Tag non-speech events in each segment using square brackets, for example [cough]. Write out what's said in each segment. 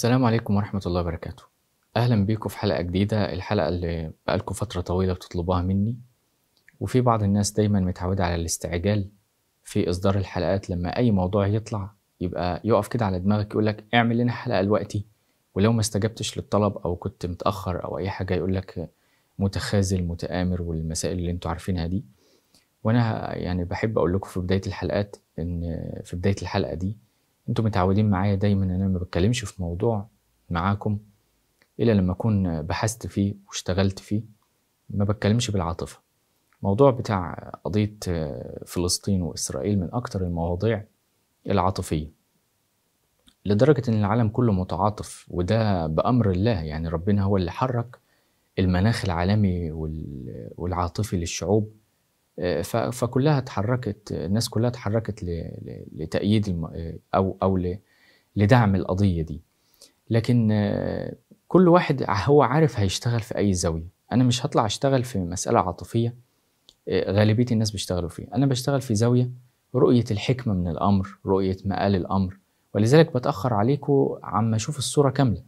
السلام عليكم ورحمة الله وبركاته. أهلا بيكم في حلقة جديدة الحلقة اللي بقالكم فترة طويلة بتطلبوها مني. وفي بعض الناس دايما متعودة على الاستعجال في إصدار الحلقات. لما أي موضوع يطلع يبقى يقف كده على دماغك يقولك اعمل لنا حلقة دلوقتي. ولو ما استجبتش للطلب أو كنت متأخر أو أي حاجة يقولك متخاذل متآمر والمسائل اللي أنتوا عارفينها دي. وأنا يعني بحب أقول لكم في بداية الحلقات إن في بداية الحلقة دي أنتوا متعودين معايا دايما إن أنا ما بتكلمش في موضوع معاكم إلا لما أكون بحثت فيه واشتغلت فيه ما بتكلمش بالعاطفة. موضوع بتاع قضية فلسطين وإسرائيل من أكتر المواضيع العاطفية. لدرجة إن العالم كله متعاطف وده بأمر الله يعني ربنا هو اللي حرك المناخ العالمي والعاطفي للشعوب. فكلها اتحركت الناس كلها اتحركت لتأييد. أو أو لدعم القضية دي. لكن كل واحد هو عارف هيشتغل في أي زاوية. أنا مش هطلع أشتغل في مسألة عاطفية غالبية الناس بيشتغلوا فيها. أنا بشتغل في زاوية رؤية الحكمة من الأمر رؤية مآل الأمر. ولذلك بتأخر عليكم عما أشوف الصورة كاملة.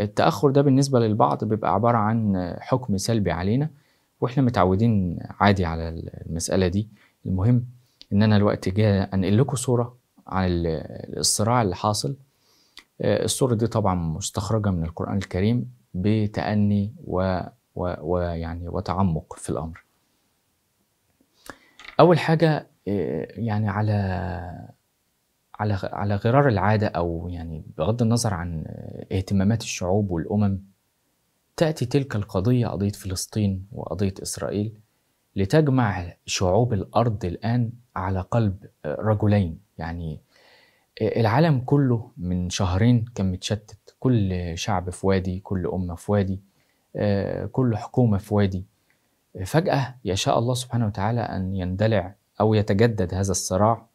التأخر ده بالنسبة للبعض بيبقى عبارة عن حكم سلبي علينا. وإحنا متعودين عادي على المسألة دي. المهم إن أنا الوقت جاي أنقل لكم صورة عن الصراع اللي حاصل. الصورة دي طبعا مستخرجة من القرآن الكريم بتأني و ويعني وتعمق في الأمر. أول حاجة يعني على على على غرار العادة أو يعني بغض النظر عن اهتمامات الشعوب والأمم تأتي تلك القضية قضية فلسطين وقضية إسرائيل لتجمع شعوب الأرض الآن على قلب رجلين. يعني العالم كله من شهرين كان متشتت. كل شعب في وادي كل أمة في وادي كل حكومة في وادي. فجأة يشاء الله سبحانه وتعالى أن يندلع أو يتجدد هذا الصراع.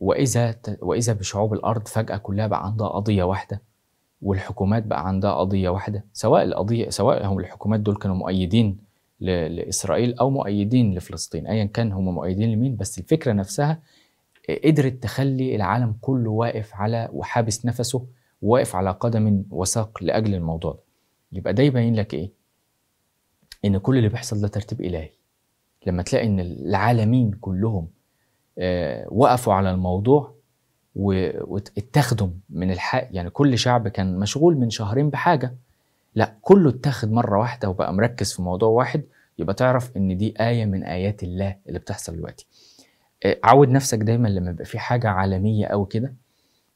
وإذا وإذا بشعوب الأرض فجأة كلها بقى عندها قضية واحدة. والحكومات بقى عندها قضية واحدة سواء القضية سواء هم الحكومات دول كانوا مؤيدين لإسرائيل أو مؤيدين لفلسطين أيا كان هم مؤيدين لمين بس الفكرة نفسها قدرت تخلي العالم كله واقف على وحابس نفسه وواقف على قدم وساق لأجل الموضوع ده. يبقى ده يبين لك إيه؟ إن كل اللي بيحصل ده ترتيب إلهي. لما تلاقي إن العالمين كلهم آه وقفوا على الموضوع واتخذوا من الحق يعني كل شعب كان مشغول من شهرين بحاجة. لا كله اتخذ مرة واحدة وبقى مركز في موضوع واحد يبقى تعرف إن دي آية من آيات الله اللي بتحصل دلوقتي. عود نفسك دايما لما يبقى في حاجة عالمية أو كده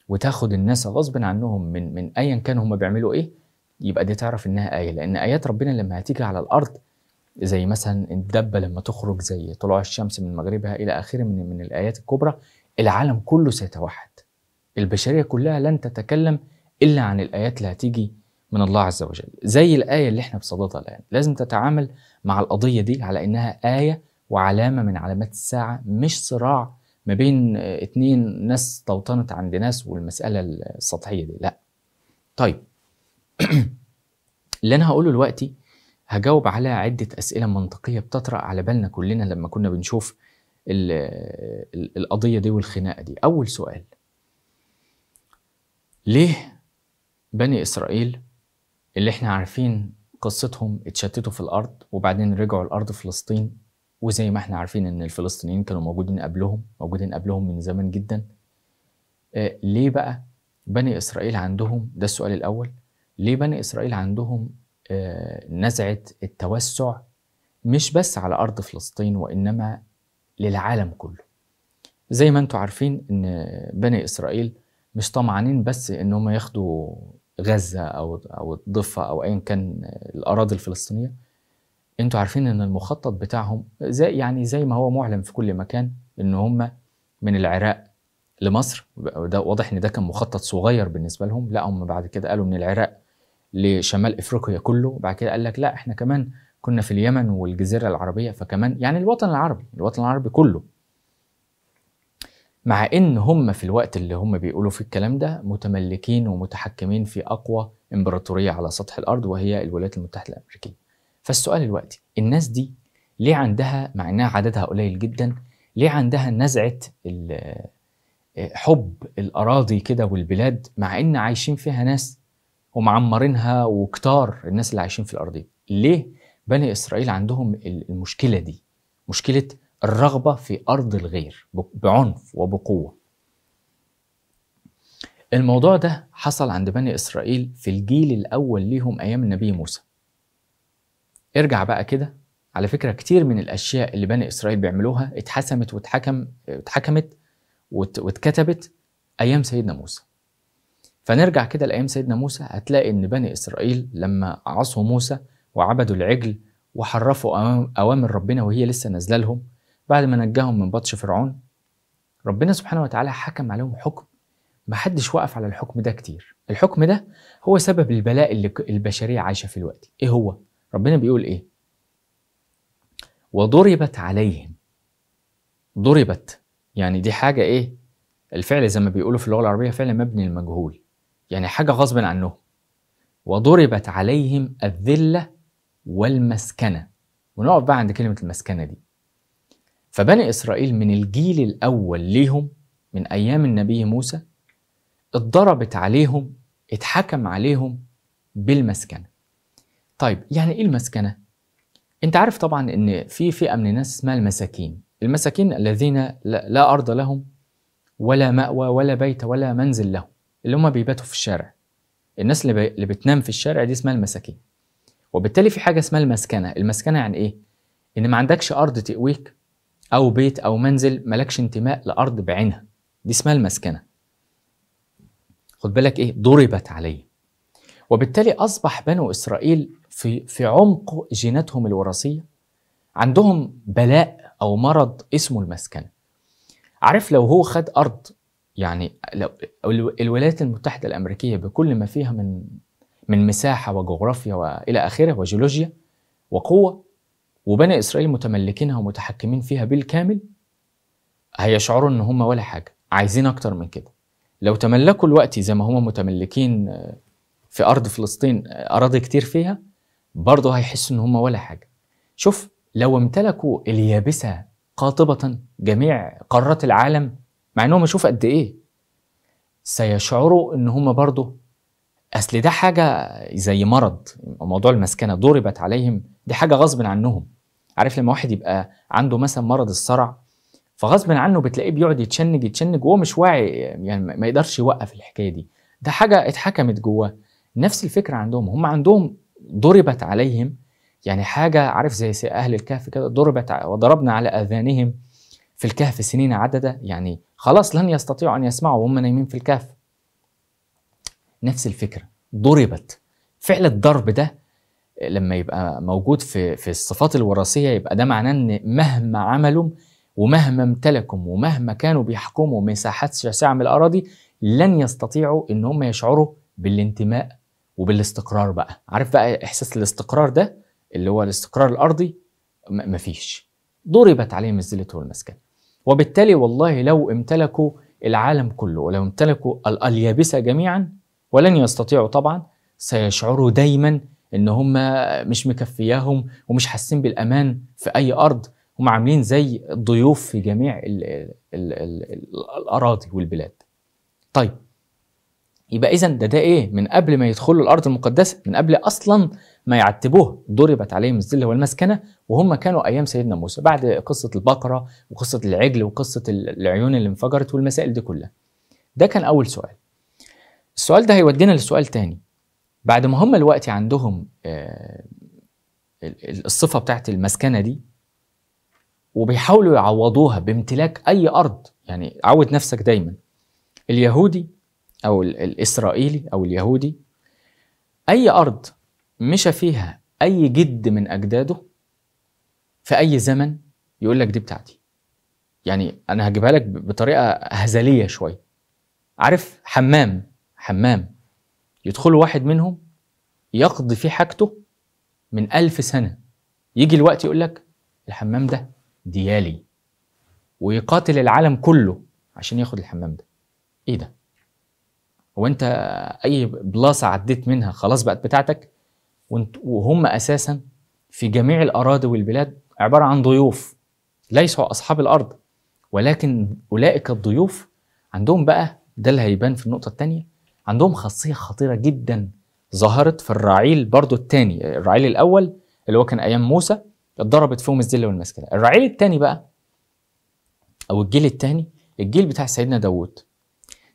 وتاخد الناس غصب عنهم من من أيا كان هم بيعملوا إيه يبقى دي تعرف إنها آية. لأن آيات ربنا لما هتيجي على الأرض زي مثلا الدبة لما تخرج زي طلوع الشمس من مغربها إلى آخره من من الآيات الكبرى العالم كله سيتوحد. البشرية كلها لن تتكلم إلا عن الآيات اللي هتيجي من الله عز وجل. زي الآية اللي إحنا بصددها الآن. لازم تتعامل مع القضية دي على إنها آية وعلامة من علامات الساعة مش صراع ما بين اتنين ناس استوطنت عند ناس والمسألة السطحية دي. لا. طيب. [clears throat] اللي أنا هقوله دلوقتي هجاوب على عدة أسئلة منطقية بتطرأ على بالنا كلنا لما كنا بنشوف القضية دي والخناقة دي. أول سؤال. ليه بني إسرائيل اللي إحنا عارفين قصتهم اتشتتوا في الأرض وبعدين رجعوا الأرض فلسطين وزي ما إحنا عارفين إن الفلسطينيين كانوا موجودين قبلهم موجودين قبلهم من زمان جدا؟ آه ليه بقى بني إسرائيل عندهم ده السؤال الأول ليه بني إسرائيل عندهم آه نزعة التوسع مش بس على أرض فلسطين وإنما للعالم كله. زي ما أنتم عارفين إن بني إسرائيل مش طمعانين بس إن هم ياخدوا غزة أو أو الضفة أو ايا كان الأراضي الفلسطينية. أنتوا عارفين إن المخطط بتاعهم زي يعني زي ما هو معلن في كل مكان إن هم من العراق لمصر. ده واضح إن ده كان مخطط صغير بالنسبة لهم. لا هم بعد كده قالوا من العراق لشمال إفريقيا كله. وبعد كده قال لك لا إحنا كمان كنا في اليمن والجزيرة العربية فكمان يعني الوطن العربي الوطن العربي كله. مع إن هم في الوقت اللي هم بيقولوا في الكلام ده متملكين ومتحكمين في أقوى إمبراطورية على سطح الأرض وهي الولايات المتحدة الأمريكية. فالسؤال دلوقتي الناس دي ليه عندها مع إنها عددها قليل جدا ليه عندها نزعة حب الأراضي كده والبلاد مع إن عايشين فيها ناس ومعمرينها وكتار الناس اللي عايشين في الأرض دي؟ ليه بني إسرائيل عندهم المشكلة دي مشكلة الرغبة في أرض الغير بعنف وبقوة. الموضوع ده حصل عند بني إسرائيل في الجيل الأول ليهم أيام النبي موسى. ارجع بقى كده على فكرة كتير من الأشياء اللي بني إسرائيل بيعملوها اتحسمت واتحكم اتحكمت واتكتبت أيام سيدنا موسى. فنرجع كده لأيام سيدنا موسى هتلاقي إن بني إسرائيل لما عصوا موسى وعبدوا العجل وحرفوا أوامر ربنا وهي لسه نازلة لهم بعد ما نجاهم من بطش فرعون. ربنا سبحانه وتعالى حكم عليهم حكم. ما حدش وقف على الحكم ده كتير. الحكم ده هو سبب البلاء اللي البشرية عايشة في الوقت إيه هو؟ ربنا بيقول إيه؟ وضربت عليهم. ضربت. يعني دي حاجة إيه؟ الفعل زي ما بيقولوا في اللغة العربية فعل مبني المجهول يعني حاجة غصب عنهم. وضربت عليهم الذلة والمسكنة. ونقف بقى عند كلمة المسكنة دي. فبني إسرائيل من الجيل الأول ليهم من أيام النبي موسى اتضربت عليهم اتحكم عليهم بالمسكنة. طيب يعني إيه المسكنة؟ أنت عارف طبعا إن في فئة من الناس اسمها المساكين. المساكين الذين لا, أرض لهم ولا مأوى ولا بيت ولا منزل لهم اللي هم بيباتوا في الشارع. الناس اللي. اللي بتنام في الشارع دي اسمها المساكين. وبالتالي في حاجة اسمها المسكنة. المسكنة يعني إيه؟ إن ما عندكش أرض تقويك أو بيت أو منزل ملكش انتماء لأرض بعينها. دي اسمها المسكنة. خد بالك إيه؟ ضربت عليه وبالتالي أصبح بنو إسرائيل في في عمق جيناتهم الوراثية. عندهم بلاء أو مرض اسمه المسكنة. عارف لو هو خد أرض يعني لو الولايات المتحدة الأمريكية بكل ما فيها من من مساحة وجغرافيا وإلى آخره وجيولوجيا وقوة وبني إسرائيل متملكينها ومتحكمين فيها بالكامل هيشعروا إن هم ولا حاجة عايزين أكتر من كده. لو تملكوا الوقت زي ما هم متملكين آه، في أرض فلسطين آه، أراضي كتير فيها برضه هيحسوا إن هم ولا حاجة. شوف لو امتلكوا اليابسة قاطبة جميع قارات العالم مع إنهم شوف قد إيه سيشعروا إن هم برضه أصل ده حاجة زي مرض موضوع المسكنة ضربت عليهم دي حاجة غصب عنهم. عارف لما واحد يبقى عنده مثلا مرض الصرع فغصب عنه بتلاقيه بيقعد يتشنج يتشنج وهو مش واعي يعني ما يقدرش يوقف الحكاية دي. ده حاجة اتحكمت جواه. نفس الفكرة عندهم. هم عندهم ضربت عليهم يعني حاجة عارف زي أهل الكهف كده ضربت وضربنا على أذانهم في الكهف سنين عددة. يعني خلاص لن يستطيعوا أن يسمعوا وهم نايمين في الكهف. نفس الفكرة ضربت. فعل الضرب ده لما يبقى موجود في في الصفات الوراثية يبقى ده معناه إن مهما عملوا ومهما امتلكوا ومهما كانوا بيحكموا مساحات شاسعة من الأراضي لن يستطيعوا إن هم يشعروا بالانتماء وبالاستقرار بقى. عارف بقى إحساس الاستقرار ده؟ اللي هو الاستقرار الأرضي؟ مفيش. ضربت عليهم الذلة والمسكن. وبالتالي والله لو امتلكوا العالم كله ولو امتلكوا اليابسة جميعا ولن يستطيعوا طبعا سيشعروا دايما إن هم مش مكفياهم ومش حاسين بالأمان في أي أرض هم عاملين زي ضيوف في جميع ال ال ال ال الأراضي والبلاد. طيب يبقى اذا ده ده إيه؟ من قبل ما يدخلوا الأرض المقدسة من قبل أصلا ما يعتبوه ضربت عليهم الذلة والمسكنة وهم كانوا أيام سيدنا موسى بعد قصة البقرة وقصة العجل وقصة العيون اللي انفجرت والمسائل دي كلها. ده كان أول سؤال. السؤال ده هيودينا لسؤال تاني. بعد ما هم الوقت عندهم آه، الصفة بتاعت المسكنة دي وبيحاولوا يعوضوها بامتلاك أي أرض يعني عود نفسك دايما. اليهودي أو الإسرائيلي أو اليهودي أي أرض مشى فيها أي جد من أجداده في أي زمن يقول لك دي بتاعتي. يعني أنا هجيبها لك بطريقة هزلية شوية. عارف حمام؟ حمام يدخل واحد منهم يقضي فيه حاجته من ألف سنة. يجي الوقت يقول لك الحمام ده ديالي ويقاتل العالم كله عشان ياخد الحمام ده. إيه ده؟ هو أنت أي بلاصة عديت منها خلاص بقت بتاعتك؟ وهم أساسا في جميع الأراضي والبلاد عبارة عن ضيوف ليسوا أصحاب الأرض ولكن أولئك الضيوف عندهم بقى ده اللي هيبان في النقطة الثانية عندهم خاصية خطيرة جدا ظهرت في الرعيل برضو الثاني الرعيل الأول اللي هو كان أيام موسى اتضربت فيهم الذلة والمسكنة. الرعيل الثاني بقى أو الجيل الثاني الجيل بتاع سيدنا داوود.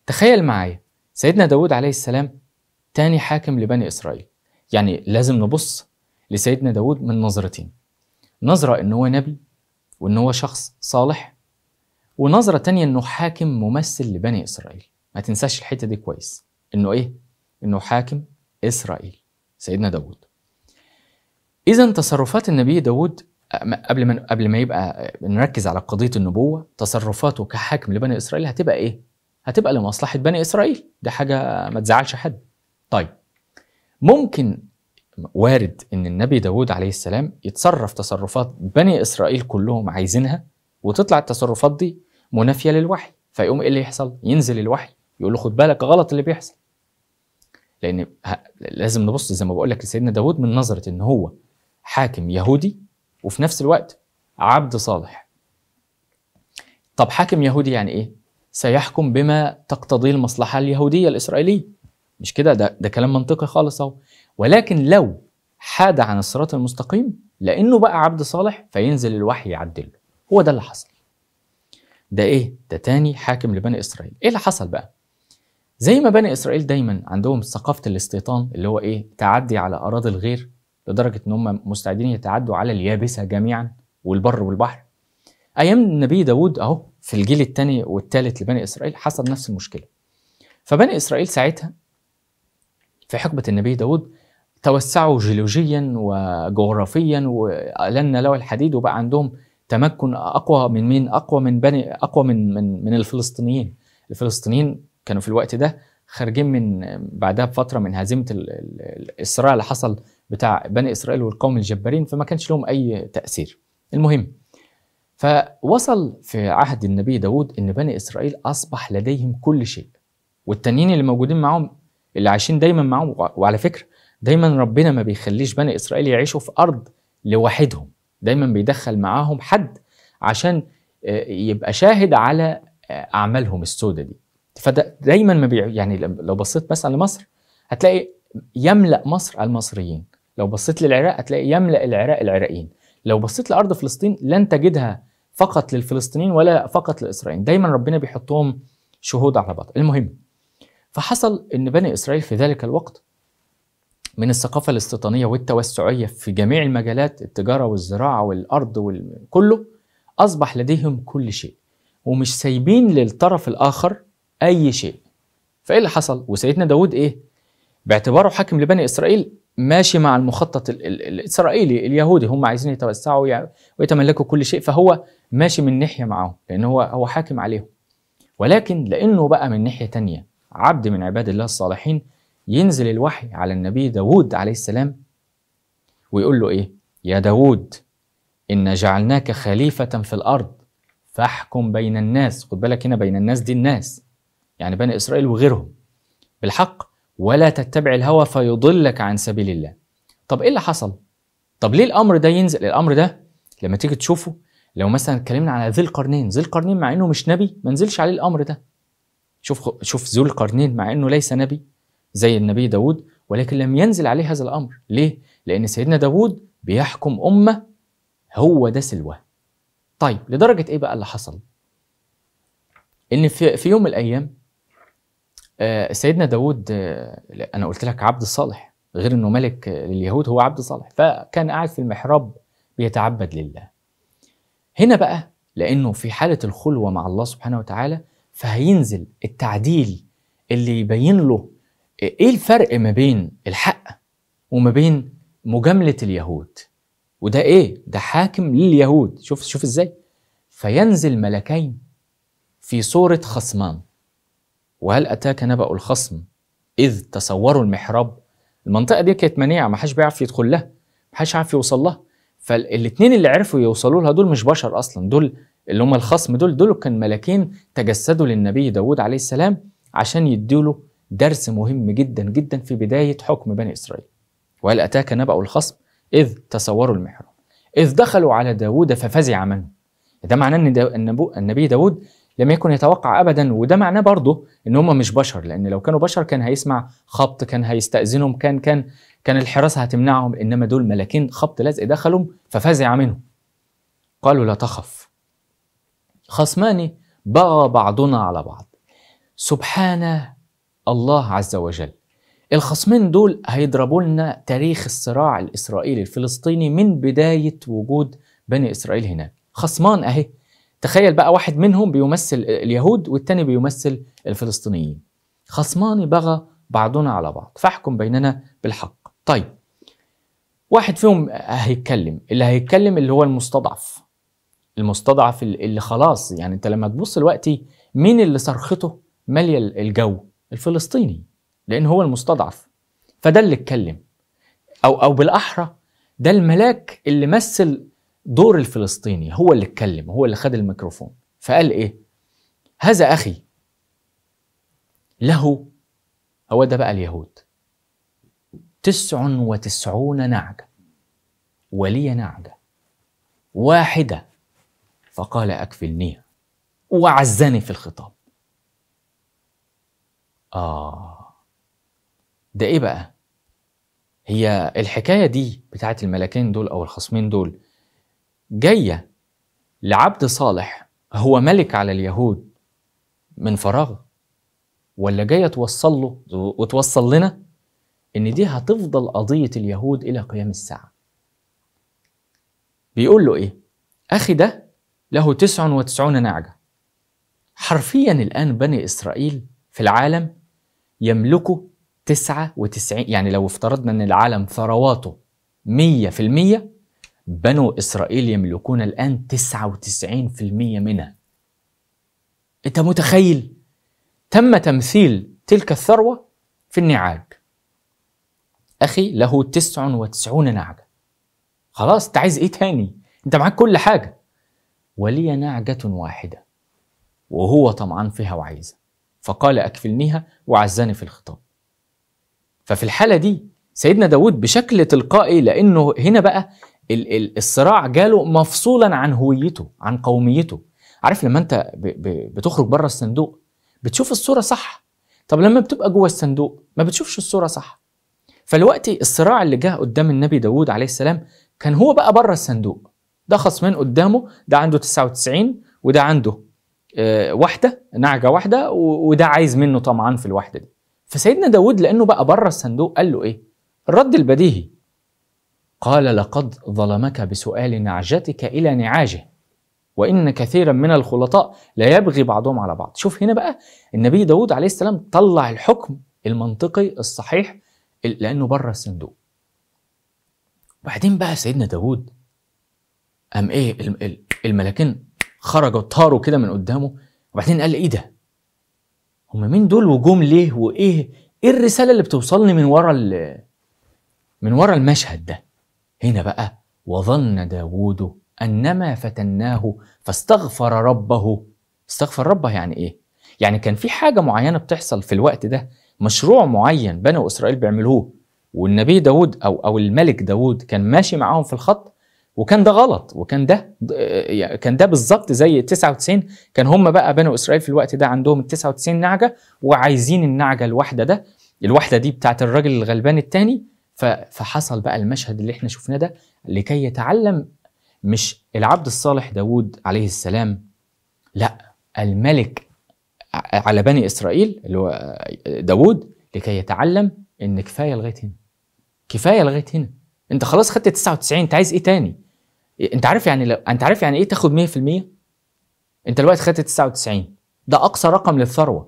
تخيل معايا سيدنا داوود عليه السلام تاني حاكم لبني إسرائيل. يعني لازم نبص لسيدنا داوود من نظرتين. نظرة إن هو نبي وإن هو شخص صالح ونظرة تانية إنه حاكم ممثل لبني إسرائيل. ما تنساش الحتة دي كويس. إنه إيه؟ إنه حاكم إسرائيل سيدنا داوود. إذا تصرفات النبي داوود قبل ما قبل ما يبقى نركز على قضية النبوة تصرفاته كحاكم لبني إسرائيل هتبقى إيه؟ هتبقى لمصلحة بني إسرائيل. دي حاجة ما تزعلش حد. طيب ممكن وارد إن النبي داود عليه السلام يتصرف تصرفات بني إسرائيل كلهم عايزينها وتطلع التصرفات دي منافية للوحي. فيقوم إيه اللي يحصل؟ ينزل الوحي يقول له خد بالك غلط اللي بيحصل. لأن لازم نبص زي ما بقول لك لسيدنا داود من نظرة إن هو حاكم يهودي وفي نفس الوقت عبد صالح. طب حاكم يهودي يعني إيه؟ سيحكم بما تقتضيه المصلحة اليهودية الإسرائيلية. مش كده؟ ده ده كلام منطقي خالص أهو. ولكن لو حاد عن الصراط المستقيم لأنه بقى عبد صالح فينزل الوحي يعدله. هو ده اللي حصل. ده إيه؟ ده تاني حاكم لبني إسرائيل. إيه اللي حصل بقى؟ زي ما بني إسرائيل دايما عندهم ثقافة الاستيطان اللي هو إيه تعدي على أراضي الغير لدرجة إن هم مستعدين يتعدوا على اليابسة جميعا والبر والبحر أيام النبي داود أهو في الجيل الثاني والثالث لبني إسرائيل حصل نفس المشكلة فبني إسرائيل ساعتها في حقبة النبي داود توسعوا جيولوجيا وجغرافيا وألن له الحديد وبقى عندهم تمكن أقوى من مين؟ أقوى من بني أقوى من من من الفلسطينيين. الفلسطينيين كانوا في الوقت ده خارجين من بعدها بفترة من هزيمة الصراع اللي حصل بتاع بني إسرائيل والقوم الجبارين فما كانش لهم أي تأثير. المهم فوصل في عهد النبي داود إن بني إسرائيل أصبح لديهم كل شيء والتانيين اللي موجودين معاهم اللي عايشين دايما معاهم وعلى فكرة دايما ربنا ما بيخليش بني إسرائيل يعيشوا في أرض لوحدهم دايما بيدخل معاهم حد عشان يبقى شاهد على أعمالهم السوداء دي فدايما ما بي يعني لو بصيت مثلا لمصر هتلاقي يملأ مصر المصريين. لو بصيت للعراق هتلاقي يملأ العراق العراقيين. لو بصيت لأرض فلسطين لن تجدها فقط للفلسطينيين ولا فقط لاسرائيل دايما ربنا بيحطهم شهود على بعض. المهم فحصل إن بني إسرائيل في ذلك الوقت من الثقافة الاستيطانيه والتوسعية في جميع المجالات التجارة والزراعة والأرض وكله أصبح لديهم كل شيء. ومش سايبين للطرف الآخر أي شيء. فإيه اللي حصل؟ وسيدنا داود إيه؟ باعتباره حاكم لبني إسرائيل ماشي مع المخطط ال ال الإسرائيلي اليهودي هم عايزين يتوسعوا ويتملكوا كل شيء فهو ماشي من ناحية معاهم لأن هو هو حاكم عليهم. ولكن لأنه بقى من ناحية تانية عبد من عباد الله الصالحين ينزل الوحي على النبي داود عليه السلام ويقول له إيه؟ يا داود إن جعلناك خليفة في الأرض فاحكم بين الناس. خد بالك هنا بين الناس دي الناس. يعني بني إسرائيل وغيرهم بالحق ولا تتبع الهوى فيضلك عن سبيل الله. طب إيه اللي حصل؟ طب ليه الأمر ده ينزل؟ الأمر ده لما تيجي تشوفه لو مثلا اتكلمنا على ذي القرنين ذي القرنين مع إنه مش نبي ما نزلش عليه الأمر ده. شوف شوف ذو القرنين مع إنه ليس نبي زي النبي داود ولكن لم ينزل عليه هذا الأمر. ليه؟ لأن سيدنا داود بيحكم أمة هو ده سلوه طيب لدرجة إيه بقى اللي حصل؟ إن في, في يوم من الأيام سيدنا داود آه أنا قلت لك عبد صالح غير إنه ملك لليهود هو عبد صالح. فكان قاعد في المحراب بيتعبد لله. هنا بقى لأنه في حالة الخلوة مع الله سبحانه وتعالى فهينزل التعديل اللي يبين له إيه الفرق ما بين الحق وما بين مجاملة اليهود. وده إيه؟ ده حاكم لليهود. شوف شوف إزاي. فينزل ملكين في صورة خصمان. وهل أتاك نبأ الخصم إذ تصوروا المحراب؟ المنطقة دي كانت منيعه ما حدش بيعرف يدخل لها ما حدش عارف يوصل لها. فالاثنين اللي عرفوا يوصلوا لها دول مش بشر أصلا دول اللي هم الخصم دول دول كان ملكين تجسدوا للنبي داود عليه السلام عشان يدوا له درس مهم جدا جدا في بداية حكم بني إسرائيل. وهل أتاك نبأ الخصم؟ إذ تصوروا المحراب. إذ دخلوا على داود ففزع منه. ده معناه دا النبي داود لم يكن يتوقع ابدا وده معناه برضه إن هم مش بشر لأن لو كانوا بشر كان هيسمع خبط كان هيستأذنهم كان كان كان الحراسة هتمنعهم إنما دول ملاكين خبط لزق دخلوا ففزع منهم. قالوا لا تخف. خصمان بغى بعضنا على بعض. سبحان الله عز وجل. الخصمين دول هيضربوا لنا تاريخ الصراع الإسرائيلي الفلسطيني من بداية وجود بني إسرائيل هناك. خصمان أهي. تخيل بقى واحد منهم بيمثل اليهود والتاني بيمثل الفلسطينيين. خصمان بغى بعضنا على بعض فاحكم بيننا بالحق. طيب واحد فيهم هيتكلم اللي هيتكلم اللي هو المستضعف. المستضعف اللي خلاص يعني انت لما تبص دلوقتي مين اللي صرخته مالية الجو؟ الفلسطيني لأن هو المستضعف. فده اللي اتكلم. أو أو بالأحرى ده الملاك اللي مثل دور الفلسطيني هو اللي اتكلم هو اللي خد الميكروفون فقال إيه؟ هذا أخي. له هو ده بقى اليهود. تسع وتسعون نعجة ولي نعجة واحدة فقال أكفلنيها وعزني في الخطاب. آه. ده إيه بقى؟ هي الحكاية دي بتاعت الملكين دول أو الخصمين دول جاية لعبد صالح هو ملك على اليهود من فراغ ولا جاية توصل له وتوصل لنا إن دي هتفضل قضية اليهود إلى قيام الساعة؟ بيقول له إيه؟ أخي ده له تسع وتسعون نعجة حرفيا الآن بني إسرائيل في العالم يملكوا تسعة وتسعين يعني لو افترضنا أن العالم ثرواته مية في المية بنو إسرائيل يملكون الآن تسعة وتسعين في المية منها. أنت متخيل؟ تم تمثيل تلك الثروة في النعاج. أخي له تسع وتسعون نعجة. خلاص أنت عايز إيه تاني؟ أنت معاك كل حاجة. ولي نعجة واحدة وهو طمعان فيها وعايزة فقال أكفلنيها وعزني في الخطاب. ففي الحالة دي سيدنا داود بشكل تلقائي لأنه هنا بقى الصراع جاله مفصولا عن هويته عن قوميته. عارف لما أنت بتخرج بره الصندوق بتشوف الصورة صح. طب لما بتبقى جوه الصندوق ما بتشوفش الصورة صح. فالوقت الصراع اللي جه قدام النبي داود عليه السلام كان هو بقى بره الصندوق. ده خصمين قدامه ده عنده 99 وده عنده آه واحدة نعجة واحدة وده عايز منه طمعان في الواحدة دي. فسيدنا داود لأنه بقى بره الصندوق قال له إيه؟ الرد البديهي. قال لقد ظلمك بسؤال نعجتك إلى نعاجه وإن كثيرا من الخلطاء لا يبغي بعضهم على بعض. شوف هنا بقى النبي داود عليه السلام طلع الحكم المنطقي الصحيح لأنه بره الصندوق. وبعدين بقى سيدنا داود قام إيه الملاكين خرجوا طاروا كده من قدامه وبعدين قال إيه ده؟ هم مين دول وجوم ليه؟ وإيه؟ إيه الرسالة اللي بتوصلني من ورا من ورا المشهد ده؟ هنا بقى وظن داود أنما فتناه فاستغفر ربه استغفر ربه يعني إيه؟ يعني كان في حاجة معينة بتحصل في الوقت ده مشروع معين بنو إسرائيل بيعملوه والنبي داود أو أو الملك داود كان ماشي معاهم في الخط وكان ده غلط وكان ده كان ده بالظبط زي 99 كان هم بقى بنو إسرائيل في الوقت ده عندهم ال 99 نعجة وعايزين النعجة الواحدة ده الواحدة دي بتاعت الراجل الغلبان الثاني فحصل بقى المشهد اللي إحنا شفناه ده لكي يتعلم مش العبد الصالح داود عليه السلام لا الملك على بني إسرائيل اللي هو داود لكي يتعلم إن كفاية لغاية هنا. كفاية لغاية هنا. أنت خلاص خدت 99 أنت عايز إيه تاني؟ أنت عارف يعني لو أنت عارف يعني إيه تاخد 100% أنت دلوقتي خدت 99 ده أقصى رقم للثروة.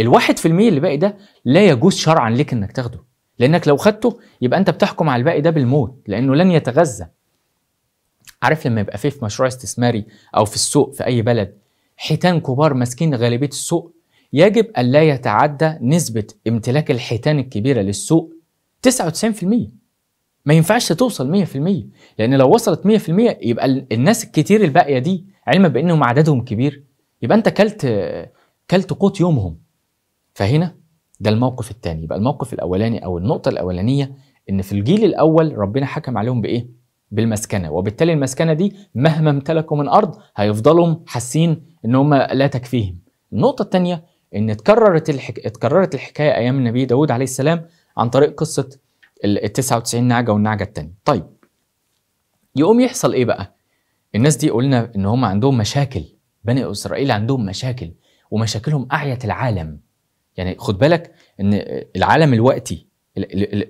الواحد في المية اللي باقي ده لا يجوز شرعا لك إنك تاخده. لأنك لو خدته يبقى أنت بتحكم على الباقي ده بالموت لأنه لن يتغذى. عارف لما يبقى فيه في مشروع استثماري أو في السوق في أي بلد حيتان كبار ماسكين غالبية السوق يجب الا يتعدى نسبة امتلاك الحيتان الكبيرة للسوق 99% ما ينفعش توصل 100% لأن لو وصلت 100% يبقى الناس الكتير الباقية دي علما بأنهم عددهم كبير يبقى أنت كلت كلت قوت يومهم. فهنا ده الموقف الثاني يبقى الموقف الأولاني أو النقطة الأولانية إن في الجيل الأول ربنا حكم عليهم بإيه؟ بالمسكنة. وبالتالي المسكنة دي مهما امتلكوا من أرض هيفضلوا حاسين إن هم لا تكفيهم. النقطة الثانية إن اتكررت الحك... اتكررت الحكاية أيام النبي داود عليه السلام عن طريق قصة ال 99 نعجه والنعجه الثانية طيب يقوم يحصل إيه بقى؟ الناس دي قلنا إن هم عندهم مشاكل. بني إسرائيل عندهم مشاكل ومشاكلهم اعيت العالم. يعني خد بالك إن العالم الوقتي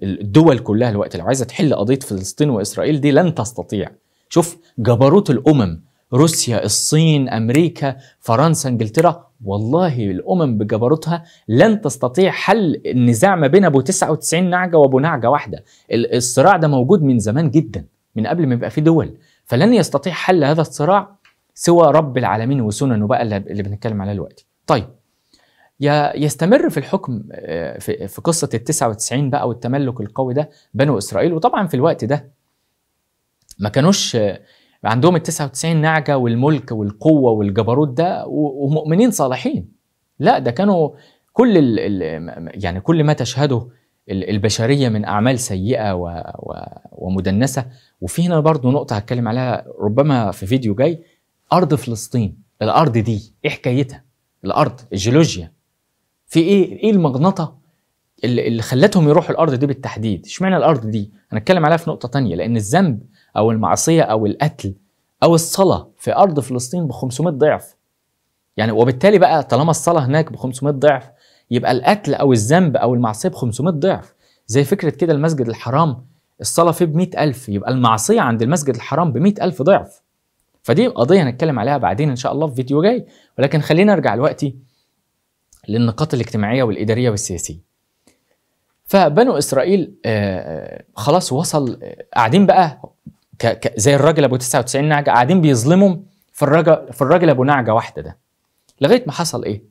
الدول كلها الوقت لو عايزة تحل قضية فلسطين وإسرائيل دي لن تستطيع. شوف جبروت الأمم روسيا الصين أمريكا فرنسا إنجلترا والله الأمم بجبروتها لن تستطيع حل النزاع ما بين أبو 99 نعجه وأبو نعجه واحدة. الصراع ده موجود من زمان جدا من قبل ما يبقى في دول. فلن يستطيع حل هذا الصراع سوى رب العالمين وسننه بقى اللي بنتكلم عليها دلوقتي. طيب يستمر في الحكم آه، في قصة ال 99 بقى والتملك القوي ده بنو إسرائيل. وطبعا في الوقت ده ما كانوش آه، عندهم ال 99 نعجة والملك والقوة والجبروت ده ومؤمنين صالحين. لا ده كانوا كل يعني كل ما تشهده البشرية من أعمال سيئة ومدنسة. وفي هنا برضو نقطة هتكلم عليها ربما في فيديو جاي أرض فلسطين الأرض دي إيه حكايتها؟ الأرض الجيولوجيا. في إيه؟ إيه المغنطة اللي, خلتهم يروحوا الأرض دي بالتحديد؟ إشمعنى الأرض دي؟ هنتكلم عليها في نقطة تانية لأن الذنب أو المعصية أو القتل أو الصلاة في أرض فلسطين ب 500 ضعف. يعني وبالتالي بقى طالما الصلاة هناك ب 500 ضعف يبقى القتل أو الذنب أو المعصية ب 500 ضعف. زي فكرة كده المسجد الحرام الصلاة فيه ب 100000 يبقى المعصية عند المسجد الحرام ب 100000 ضعف. فدي قضية هنتكلم عليها بعدين إن شاء الله في فيديو جاي. ولكن خلينا نرجع دلوقتي للنقاط الاجتماعية والإدارية والسياسية. فبنو إسرائيل آه، آه، خلاص وصل آه، قاعدين بقى زي الراجل أبو 99 نعجه قاعدين بيظلموا في الراجل في الراجل أبو نعجه واحدة ده. لغاية ما حصل إيه؟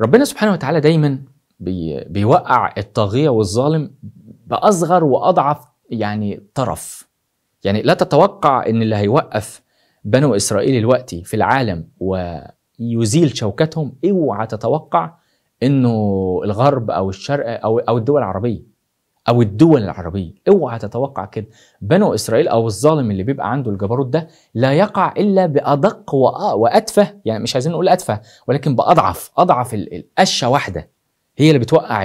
ربنا سبحانه وتعالى دايما بي بيوقع الطاغية والظالم بأصغر وأضعف يعني طرف. يعني لا تتوقع إن اللي هيوقف بنو إسرائيل دلوقتي في العالم و يزيل شوكتهم. اوعى تتوقع إنه الغرب أو الشرق أو أو الدول العربية أو الدول العربية. اوعى تتوقع كده. بنو إسرائيل أو الظالم اللي بيبقى عنده الجبروت ده لا يقع إلا بأدق واتفه يعني مش عايزين نقول اتفه ولكن بأضعف أضعف القشه واحدة هي اللي بتوقع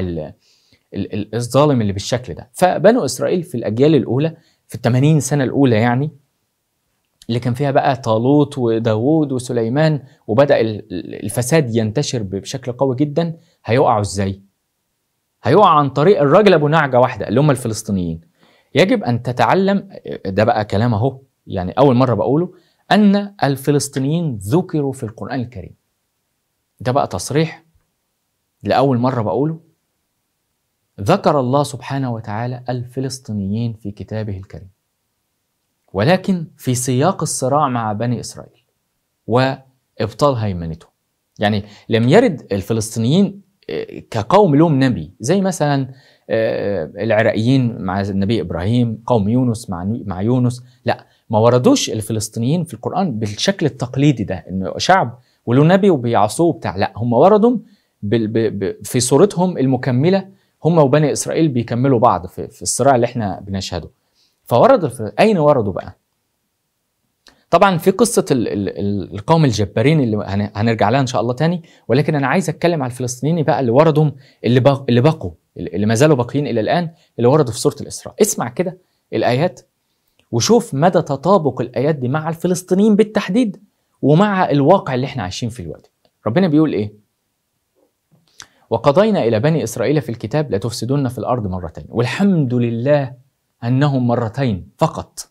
الظالم اللي بالشكل ده. فبنو إسرائيل في الأجيال الأولى في ال 80 سنة الأولى يعني اللي كان فيها بقى طالوت وداوود وسليمان وبدأ الفساد ينتشر بشكل قوي جدا هيقعوا إزاي؟ هيقع عن طريق الراجل أبو نعجة واحدة اللي هم الفلسطينيين. يجب أن تتعلم ده بقى كلام أهو يعني أول مرة بقوله أن الفلسطينيين ذكروا في القرآن الكريم. ده بقى تصريح لأول مرة بقوله ذكر الله سبحانه وتعالى الفلسطينيين في كتابه الكريم. ولكن في سياق الصراع مع بني إسرائيل وإبطال هيمنته. يعني لم يرد الفلسطينيين آه، كقوم لهم نبي زي مثلا آه، العراقيين مع النبي إبراهيم قوم يونس مع يونس. لا ما وردوش الفلسطينيين في القرآن بالشكل التقليدي ده إنه شعب وله نبي وبيعصوه بتاع لا هم وردوا في صورتهم المكملة هم وبني إسرائيل بيكملوا بعض في الصراع اللي إحنا بنشهده. فورد. أين وردوا بقى؟ طبعا في قصة ال ال القوم الجبارين اللي هنرجع لها إن شاء الله تاني ولكن أنا عايز أتكلم على الفلسطينيين بقى اللي وردوا اللي, بق... اللي بقوا اللي ما زالوا باقيين إلى الآن اللي وردوا في سورة الإسراء اسمع كده الآيات وشوف مدى تطابق الآيات دي مع الفلسطينيين بالتحديد ومع الواقع اللي إحنا عايشين فيه دلوقتي ربنا بيقول إيه؟ وقضينا إلى بني إسرائيل في الكتاب لتفسدن في الأرض مرتين والحمد لله أنهم مرتين فقط.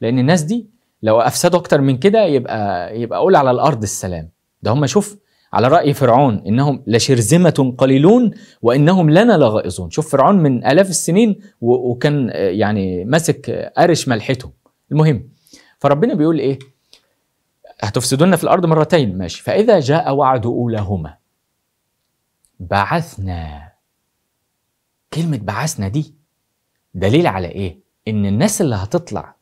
لأن الناس دي لو أفسدوا أكتر من كده يبقى يبقى أقول على الأرض السلام. ده هم شوف على رأي فرعون إنهم لشرذمة قليلون وإنهم لنا لغائظون. شوف فرعون من آلاف السنين وكان يعني ماسك قارش ملحته. المهم فربنا بيقول إيه؟ هتفسدون في الأرض مرتين. ماشي. فإذا جاء وعد اولاهما بعثنا. كلمة بعثنا دي دليل على إيه؟ إن الناس اللي هتطلع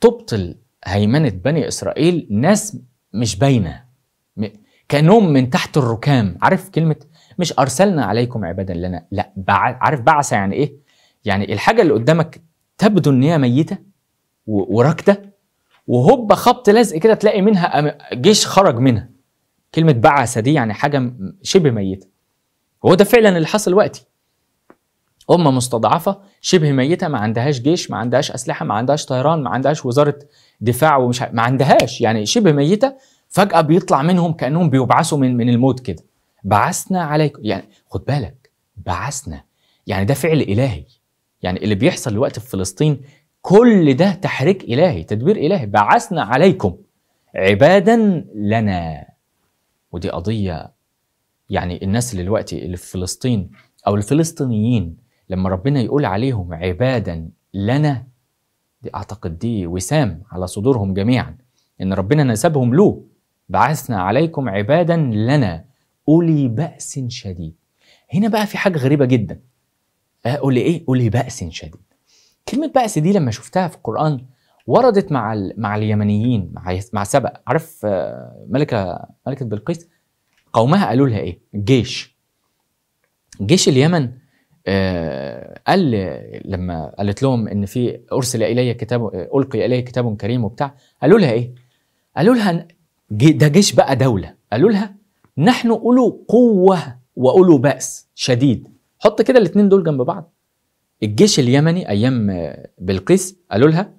تبطل هيمنة بني إسرائيل ناس مش باينة. كأنهم من تحت الركام. عارف كلمة مش أرسلنا عليكم عبادا لنا لا عارف بعث يعني إيه؟ يعني الحاجة اللي قدامك تبدو إن هي ميتة وراكدة وهوبا خبط لزق كده تلاقي منها جيش خرج منها. كلمة بعث دي يعني حاجة شبه ميتة. وهو ده فعلا اللي حصل وقتي أمة مستضعفة شبه ميتة ما عندهاش جيش ما عندهاش أسلحة ما عندهاش طيران ما عندهاش وزارة دفاع ومش ما عندهاش. يعني شبه ميتة فجأة بيطلع منهم كأنهم بيبعثوا من من الموت كده. بعثنا عليكم يعني خد بالك بعثنا. يعني ده فعل إلهي. يعني اللي بيحصل دلوقتي في فلسطين كل ده تحريك إلهي تدبير إلهي. بعثنا عليكم. عبادا لنا. ودي قضية يعني الناس اللي دلوقتي اللي في فلسطين أو الفلسطينيين لما ربنا يقول عليهم عبادا لنا دي أعتقد دي وسام على صدورهم جميعا إن ربنا نسبهم له بعثنا عليكم عبادا لنا أولي بأس شديد. هنا بقى في حاجة غريبة جدا. أولي إيه؟ أولي بأس شديد. كلمة بأس دي لما شفتها في القرآن وردت مع مع اليمنيين مع مع سبأ. عارف آه، ملكة ملكة بلقيس؟ قومها قالوا لها إيه؟ جيش. جيش اليمن قال لما قالت لهم إن في أرسل إلي كتاب ألقي إلي كتاب كريم وبتاع قالوا لها إيه؟ قالوا لها ده جيش بقى دولة. قالوا لها نحن أولو قوة وأولو بأس شديد. حط كده الاثنين دول جنب بعض. الجيش اليمني أيام بلقيس قالوا لها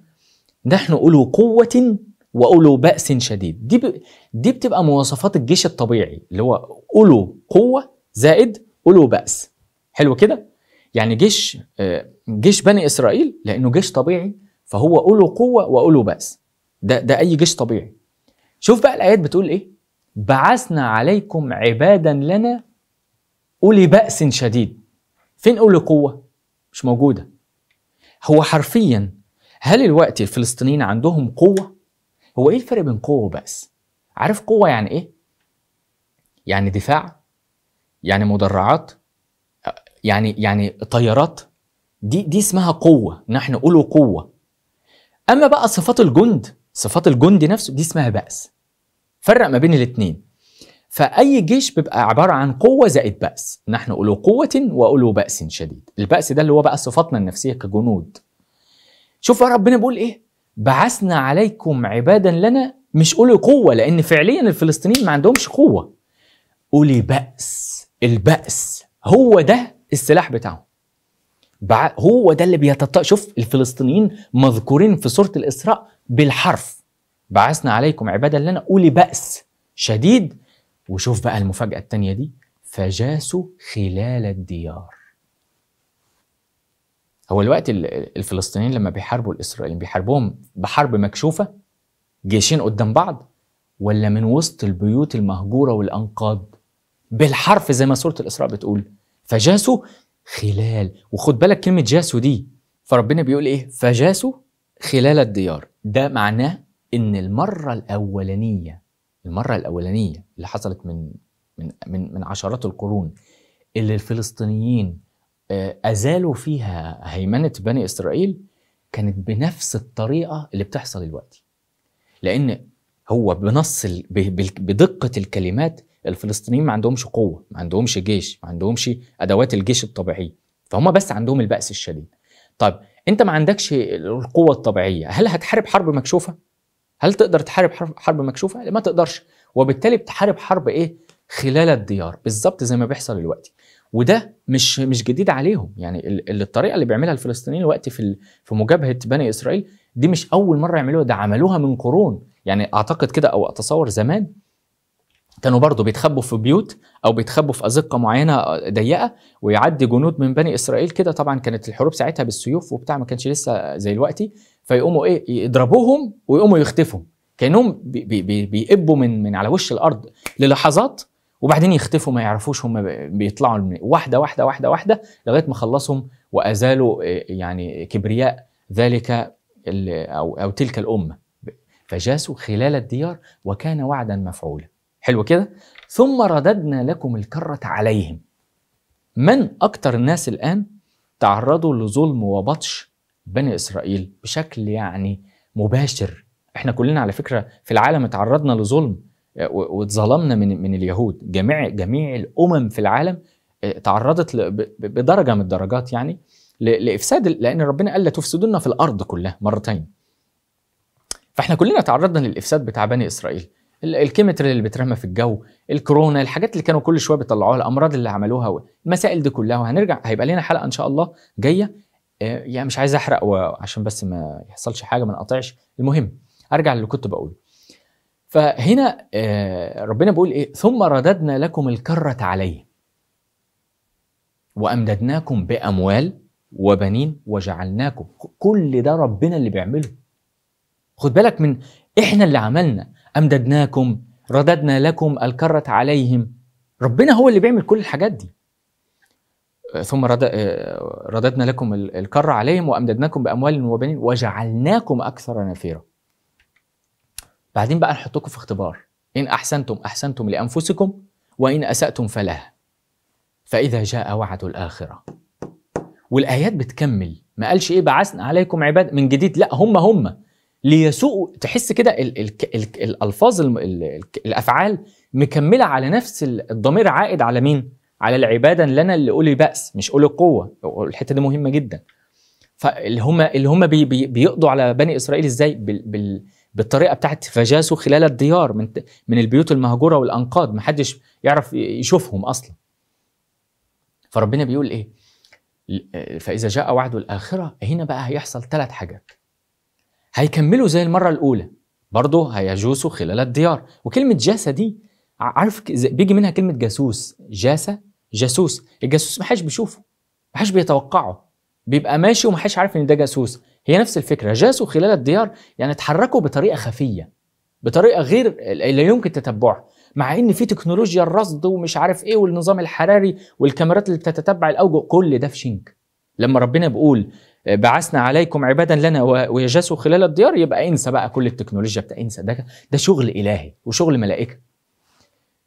نحن أولو قوة وأولو بأس شديد. دي ب... دي بتبقى مواصفات الجيش الطبيعي اللي هو أولو قوة زائد أولو بأس. حلو كده؟ يعني جيش آه، جيش بني إسرائيل لأنه جيش طبيعي فهو أولو قوة وأولو بأس. ده ده أي جيش طبيعي. شوف بقى الآيات بتقول إيه؟ بعثنا عليكم عبادا لنا أولي بأس شديد. فين أولي قوة؟ مش موجودة. هو حرفيا هل الوقت الفلسطينيين عندهم قوة؟ هو إيه الفرق بين قوة وبأس؟ عارف قوة يعني إيه؟ يعني دفاع؟ يعني مدرعات؟ يعني يعني طيارات دي دي اسمها قوة نحن نقول قوة. أما بقى صفات الجند صفات الجندي نفسه دي اسمها بأس. فرق ما بين الاثنين فأي جيش بيبقى عبارة عن قوة زائد بأس. نحن أولو قوة وأولو بأس شديد. البأس ده اللي هو بقى صفاتنا النفسية كجنود. شوف ربنا بيقول إيه؟ بعثنا عليكم عبادا لنا مش أولي قوة لأن فعليا الفلسطينيين ما عندهمش قوة. أولي بأس. البأس هو ده السلاح بتاعهم هو ده اللي بيتط شوف الفلسطينيين مذكورين في سورة الإسراء بالحرف. بعثنا عليكم عبادا لنا أولي بأس شديد. وشوف بقى المفاجأة الثانية دي. فجاسوا خلال الديار. هو الوقت الفلسطينيين لما بيحاربوا الإسرائيليين بيحاربوهم بحرب مكشوفة؟ جيشين قدام بعض؟ ولا من وسط البيوت المهجورة والأنقاض؟ بالحرف زي ما سورة الإسراء بتقول. فجاسوا خلال وخد بالك كلمة جاسوا دي فربنا بيقول إيه؟ فجاسوا خلال الديار. ده معناه إن المرة الأولانية المرة الأولانية اللي حصلت من من من, من عشرات القرون اللي الفلسطينيين آه، أزالوا فيها هيمنة بني إسرائيل كانت بنفس الطريقة اللي بتحصل دلوقتي. لأن هو بنص بدقة الكلمات الفلسطينيين ما عندهمش قوة ما عندهمش جيش ما عندهمش أدوات الجيش الطبيعيه فهم بس عندهم البأس الشديد. طيب أنت ما عندكش القوة الطبيعية هل هتحارب حرب مكشوفة؟ هل تقدر تحارب حرب مكشوفة؟ ما تقدرش. وبالتالي بتحارب حرب إيه؟ خلال الديار بالظبط زي ما بيحصل دلوقتي. وده مش مش جديد عليهم. يعني الطريقة اللي بيعملها الفلسطينيين دلوقتي في في مجابهه بني إسرائيل دي مش أول مرة يعملوها ده عملوها من قرون. يعني أعتقد كده أو أتصور زمان كانوا برضه بيتخبوا في بيوت أو بيتخبوا في أزقة معينة ضيقة ويعدي جنود من بني إسرائيل كده. طبعا كانت الحروب ساعتها بالسيوف وبتاع ما كانش لسه زي دلوقتي. فيقوموا إيه يضربوهم ويقوموا يختفوا. كأنهم بي بي بيقبوا من من على وش الأرض للحظات وبعدين يختفوا ما يعرفوش هم بيطلعوا من واحدة واحدة واحدة واحدة لغاية ما خلصهم وأزالوا يعني كبرياء ذلك أو أو تلك الأمة. فجاسوا خلال الديار وكان وعدا مفعولا. حلو كده. ثم رددنا لكم الكرة عليهم. من أكتر الناس الآن تعرضوا لظلم وبطش بني إسرائيل بشكل يعني مباشر؟ إحنا كلنا على فكرة في العالم تعرضنا لظلم آه، واتظلمنا من من اليهود. جميع جميع الأمم في العالم آه، تعرضت بدرجة من الدرجات يعني لإفساد لأن ربنا قال لا تفسدون في الأرض كلها مرتين. فإحنا كلنا تعرضنا للإفساد بتاع بني إسرائيل. الكيمتري اللي بيترمى في الجو الكورونا الحاجات اللي كانوا كل شوية بيطلعوها الأمراض اللي عملوها المسائل دي كلها وهنرجع هيبقى لنا حلقة إن شاء الله جاية. آه، يعني مش عايز أحرق عشان بس ما يحصلش حاجة ما نقطعش. المهم أرجع للي كنت بقوله. فهنا آه، ربنا بيقول إيه؟ ثم رددنا لكم الكرة عليه. وأمددناكم بأموال وبنين وجعلناكم. كل ده ربنا اللي بيعمله. خد بالك من إحنا اللي عملنا. امددناكم رددنا لكم الكرة عليهم. ربنا هو اللي بيعمل كل الحاجات دي. ثم رددنا لكم الكرة عليهم وأمددناكم بأموال وبنين وجعلناكم أكثر نفيرا بعدين بقى نحطكم في اختبار. إن أحسنتم أحسنتم لأنفسكم وإن أسأتم فلها فإذا جاء وعد الآخرة. والآيات بتكمل. ما قالش إيه بعثنا عليكم عباد من جديد. لا هم هم. ليسوء تحس كده الألفاظ الأفعال مكملة على نفس الضمير عائد على مين؟ على العبادة لنا اللي أولي بأس مش أولي قوه الحتة دي مهمة جدا. فاللي هم اللي هم بي بي بيقضوا على بني إسرائيل إزاي؟ بال بال بالطريقة بتاعت فجاسوا خلال الديار من من البيوت المهجورة والأنقاض ما حدش يعرف يشوفهم أصلا. فربنا بيقول إيه؟ فإذا جاء وعد الآخرة هنا بقى هيحصل ثلاث حاجات. هيكملوا زي المرة الأولى. برضه هيجوسوا خلال الديار. وكلمة جاسة دي عارف بيجي منها كلمة جاسوس. جاسة؟ جاسوس. الجاسوس ما حدش بيشوفه ما حدش بيتوقعه. بيبقى ماشي وما حدش عارف إن ده جاسوس. هي نفس الفكرة. جاسوا خلال الديار يعني اتحركوا بطريقة خفية بطريقة غير لا يمكن تتبعها. مع إن في تكنولوجيا الرصد ومش عارف إيه والنظام الحراري والكاميرات اللي بتتتبع الاوجه كل ده في شنك لما ربنا بيقول بعثنا عليكم عبادا لنا ويجاسوا خلال الديار. يبقى انسى بقى كل التكنولوجيا بتاع انسى. ده ده شغل إلهي وشغل ملائكة.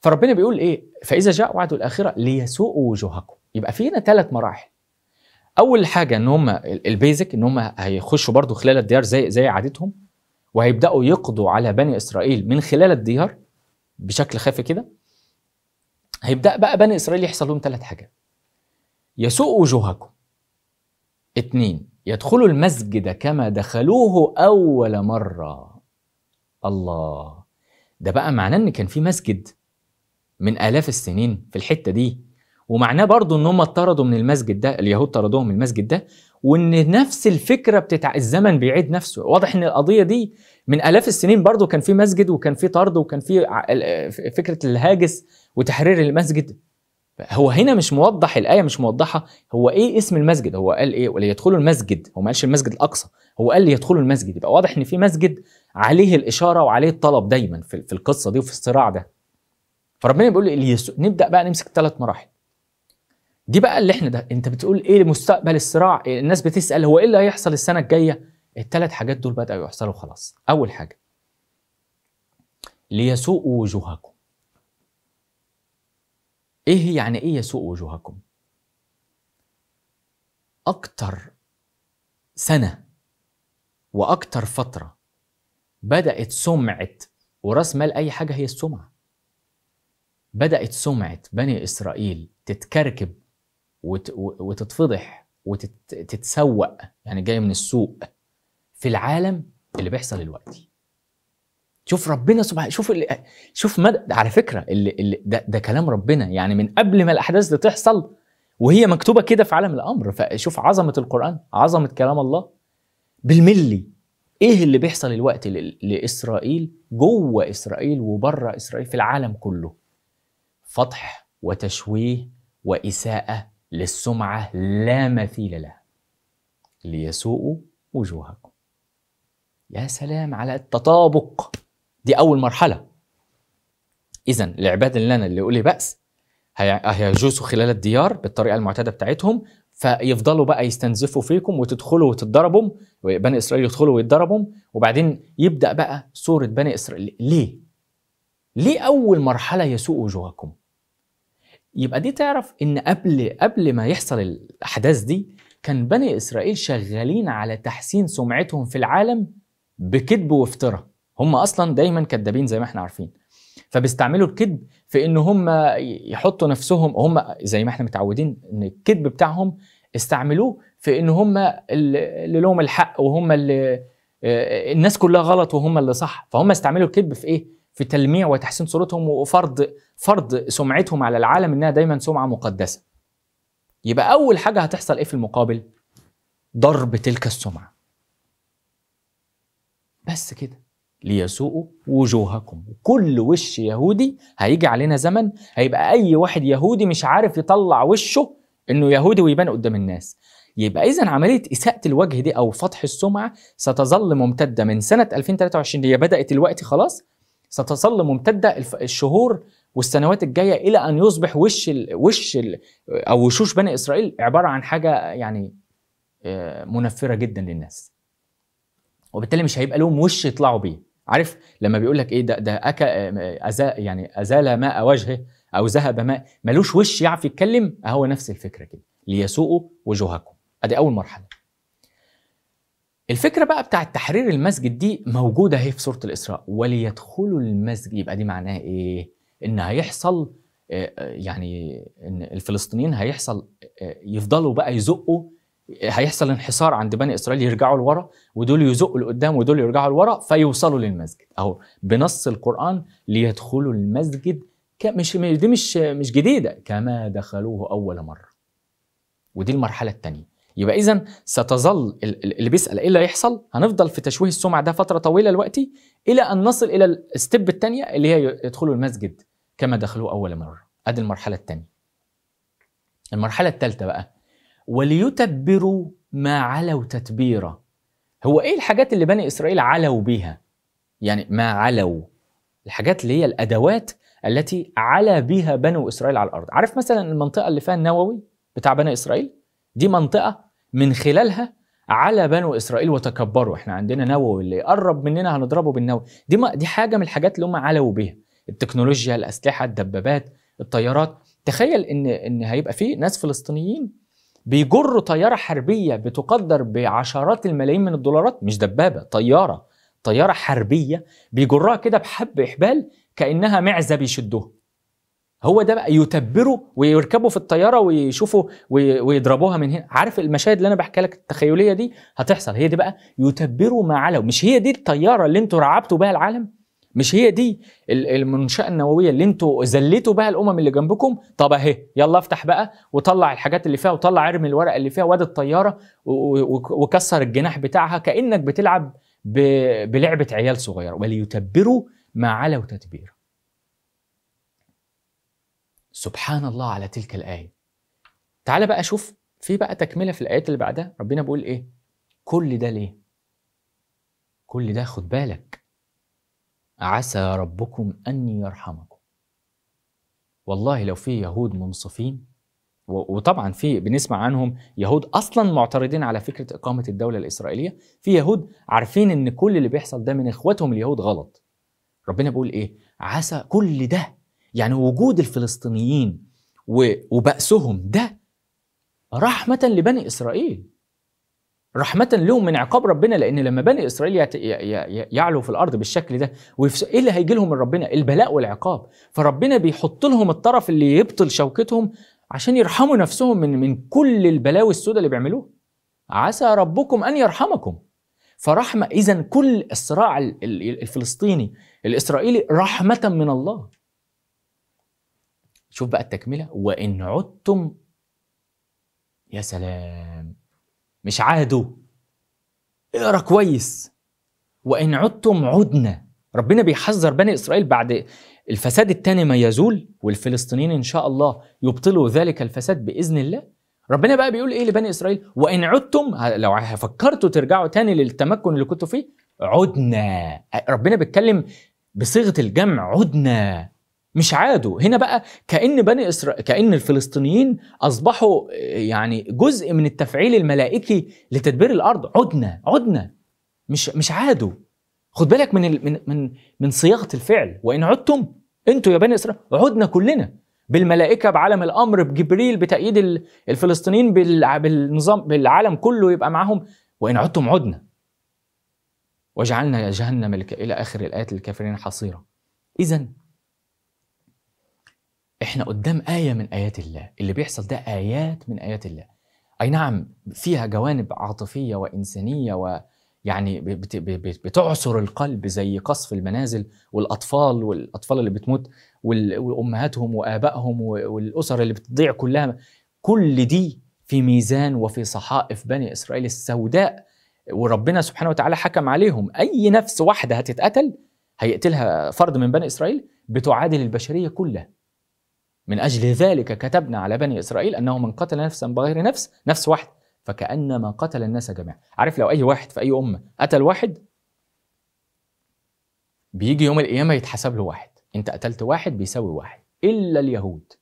فربنا بيقول إيه؟ فإذا جاء وعد الآخرة ليسوءوا وجوهكم. يبقى في هنا ثلاث مراحل. أول حاجة إن هم البيزك إن هم هيخشوا برضو خلال الديار زي زي عادتهم وهيبدأوا يقضوا على بني إسرائيل من خلال الديار بشكل خافي كده. هيبدأ بقى بني إسرائيل يحصل لهم ثلاث حاجات. يسوء وجوهكم. اتنين. يدخلوا المسجد كما دخلوه أول مرة. الله. ده بقى معناه إن كان في مسجد من آلاف السنين في الحتة دي. ومعناه برضو إن هم اطردوا من المسجد ده اليهود طردوهم من المسجد ده وإن نفس الفكرة بتاع الزمن بيعيد نفسه. واضح إن القضية دي من آلاف السنين برضو كان في مسجد وكان في طرد وكان في فكرة الهاجس وتحرير المسجد. هو هنا مش موضح الآية مش موضحة. هو إيه اسم المسجد؟ هو قال إيه؟ ولا يدخلوا المسجد؟ هو ما قالش المسجد الأقصى. هو قال لي يدخلوا المسجد. يبقى واضح إن في مسجد عليه الإشارة وعليه الطلب دايما في القصة دي وفي الصراع ده. فربنا بيقول لي نبدأ بقى نمسك ثلاث مراحل. دي بقى اللي إحنا ده أنت بتقول إيه مستقبل الصراع؟ الناس بتسأل هو إيه اللي هيحصل السنة الجاية؟ الثلاث حاجات دول بدأوا يحصلوا خلاص. أول حاجة ليسوءوا وجوهكم. إيه يعني إيه يسوء وجوهكم؟ أكتر سنة وأكتر فترة بدأت سمعة وراس مال أي حاجة هي السمعة. بدأت سمعة بني إسرائيل تتكركب وتتفضح وتتسوق يعني جاية من السوق في العالم اللي بيحصل دلوقتي. شوف ربنا سبحانه شوف اللي شوف مدى على فكرة اللي, اللي ده, ده كلام ربنا يعني من قبل ما الأحداث دي تحصل وهي مكتوبة كده في عالم الأمر فشوف عظمة القرآن عظمة كلام الله بالملي. إيه اللي بيحصل الوقت لإسرائيل؟ جوه إسرائيل وبره إسرائيل في العالم كله. فضح وتشويه وإساءة للسمعة لا مثيل لها. ليسوءوا وجوهكم. يا سلام على التطابق. دي أول مرحلة. إذا العباد اللي أنا اللي يقول لي بأس هيجوسوا خلال الديار بالطريقة المعتادة بتاعتهم. فيفضلوا بقى يستنزفوا فيكم وتدخلوا وتتضربوا بني إسرائيل يدخلوا ويتضربوا. وبعدين يبدأ بقى سورة بني إسرائيل. ليه؟ ليه أول مرحلة يسوء وجوهكم؟ يبقى دي تعرف إن قبل قبل ما يحصل الأحداث دي كان بني إسرائيل شغالين على تحسين سمعتهم في العالم بكذب وافتراء. هم أصلا دايما كذابين زي ما إحنا عارفين. فبيستعملوا الكذب في إن هم يحطوا نفسهم هم زي ما إحنا متعودين إن الكذب بتاعهم استعملوه في إن هم اللي لهم الحق وهم اللي آه، الناس كلها غلط وهم اللي صح. فهم استعملوا الكذب في إيه؟ في تلميع وتحسين صورتهم وفرض فرض سمعتهم على العالم إنها دايما سمعة مقدسة. يبقى أول حاجة هتحصل إيه في المقابل؟ ضرب تلك السمعة. بس كده. ليسوءوا وجوهكم. كل وش يهودي هيجي علينا زمن هيبقى أي واحد يهودي مش عارف يطلع وشه إنه يهودي ويبان قدام الناس. يبقى اذا عملية إساءة الوجه دي أو فضح السمعة ستظل ممتدة. من سنة 2023 هي بدأت الوقت خلاص؟ ستظل ممتدة الشهور والسنوات الجاية إلى أن يصبح وش ال وش ال أو وشوش بني إسرائيل عبارة عن حاجة يعني آه، منفرة جدا للناس. وبالتالي مش هيبقى لهم وش يطلعوا بيه. عارف لما بيقول لك إيه ده ده أكا أزا يعني أزال ماء وجهه أو ذهب ماء ملوش وش يعرف يتكلم هو نفس الفكرة كده ليسوءوا وجوهكم. أدي أول مرحلة. الفكرة بقى بتاعت تحرير المسجد دي موجودة أهي في سورة الإسراء. وليدخلوا المسجد يبقى دي معناها إيه؟ إن هيحصل آه، آه، يعني إن الفلسطينيين هيحصل آه، يفضلوا بقى يزقوا هيحصل انحسار عند بني إسرائيل يرجعوا لورا ودول يزقوا لقدام ودول يرجعوا لورا فيوصلوا للمسجد. أهو بنص القرآن ليدخلوا المسجد مش دي مش مش جديدة كما دخلوه أول مرة. ودي المرحلة الثانية يبقى اذا ستظل اللي بيسأل إيه اللي هيحصل؟ هنفضل في تشويه السمعة ده فترة طويلة دلوقتي إلى أن نصل إلى الستيب الثانية اللي هي يدخلوا المسجد كما دخلوه أول مرة. أدي المرحلة الثانية المرحلة الثالثه بقى. وليتبروا ما علوا تتبيرا هو إيه الحاجات اللي بني إسرائيل علوا بيها؟ يعني ما علوا. الحاجات اللي هي الأدوات التي علا بها بنو إسرائيل على الأرض. عارف مثلا المنطقة اللي فيها النووي بتاع بني إسرائيل؟ دي منطقة من خلالها على بنو إسرائيل وتكبروا. إحنا عندنا نووي اللي يقرب مننا هنضربه بالنووي. دي ما دي حاجة من الحاجات اللي هم علوا بيها. التكنولوجيا الأسلحة الدبابات الطيارات. تخيل ان إن هيبقى في ناس فلسطينيين بيجروا طيارة حربية بتقدر بعشرات الملايين من الدولارات مش دبابة طيارة طيارة حربية بيجرها كده بحب إحبال كأنها معزة بيشدوها. هو ده بقى يتبروا ويركبوا في الطيارة ويشوفوا ويضربوها من هنا. عارف المشاهد اللي أنا بحكي لك التخيلية دي؟ هتحصل. هي دي بقى يتبروا ما علوا مش هي دي الطيارة اللي أنتوا رعبتوا بها العالم؟ مش هي دي المنشأة النووية اللي أنتوا زليتوا بها الأمم اللي جنبكم؟ طب أهي يلا افتح بقى وطلع الحاجات اللي فيها وطلع ارمي الورق اللي فيها واد الطيارة وكسر الجناح بتاعها كأنك بتلعب بلعبة عيال صغيرة وليتبروا ما علوا تتبير سبحان الله على تلك الآية. تعال بقى شوف في بقى تكملة في الآيات اللي بعدها ربنا بيقول إيه؟ كل ده ليه؟ كل ده خد بالك. عسى ربكم أن يرحمكم. والله لو في يهود منصفين وطبعا في بنسمع عنهم يهود أصلا معترضين على فكرة إقامة الدولة الإسرائيلية في يهود عارفين إن كل اللي بيحصل ده من إخواتهم اليهود غلط. ربنا بيقول إيه؟ عسى كل ده يعني وجود الفلسطينيين وبأسهم ده رحمة لبني إسرائيل. رحمة لهم من عقاب ربنا لأن لما بني إسرائيل يعلوا في الأرض بالشكل ده إيه اللي هيجي لهم من ربنا؟ البلاء والعقاب. فربنا بيحط لهم الطرف اللي يبطل شوكتهم عشان يرحموا نفسهم من من كل البلاوي السوداء اللي بيعملوها عسى ربكم أن يرحمكم. فرحمة إذا كل الصراع الفلسطيني الإسرائيلي رحمة من الله. شوف بقى التكملة. وإن عدتم يا سلام. مش عادوا اقرأ كويس. وإن عدتم عدنا. ربنا بيحذر بني إسرائيل بعد الفساد الثاني ما يزول والفلسطينيين إن شاء الله يبطلوا ذلك الفساد بإذن الله. ربنا بقى بيقول إيه لبني إسرائيل؟ وإن عدتم لو فكرتوا ترجعوا تاني للتمكن اللي كنتوا فيه عدنا. ربنا بيتكلم بصيغة الجمع عدنا. مش عادوا. هنا بقى كأن بني إسرائيل كأن الفلسطينيين أصبحوا يعني جزء من التفعيل الملائكي لتدبير الأرض. عدنا عدنا. مش مش عادوا. خد بالك من من من من صياغة الفعل. وإن عدتم أنتوا يا بني إسرائيل عدنا كلنا. بالملائكة بعالم الأمر بجبريل بتأييد الفلسطينيين بالنظام بالعالم كله يبقى معاهم وإن عدتم عدنا. وجعلنا جهنم إلى آخر الآيات الكافرين حصيرا. إذا إحنا قدام آية من آيات الله. اللي بيحصل ده آيات من آيات الله. أي نعم فيها جوانب عاطفية وإنسانية ويعني بت- بت- بتعصر القلب زي قصف المنازل والأطفال والأطفال اللي بتموت وأمهاتهم وآبائهم والأسر اللي بتضيع كلها. كل دي في ميزان وفي صحائف بني إسرائيل السوداء. وربنا سبحانه وتعالى حكم عليهم. أي نفس واحدة هتتقتل هيقتلها فرد من بني إسرائيل بتعادل البشرية كلها. من أجل ذلك كتبنا على بني إسرائيل أنه من قتل نفسا بغير نفس نفس واحد. فكأنما قتل الناس جميعا. عارف لو أي واحد في أي أمة قتل واحد بيجي يوم القيامة يتحسب له واحد. أنت قتلت واحد بيساوي واحد. إلا اليهود.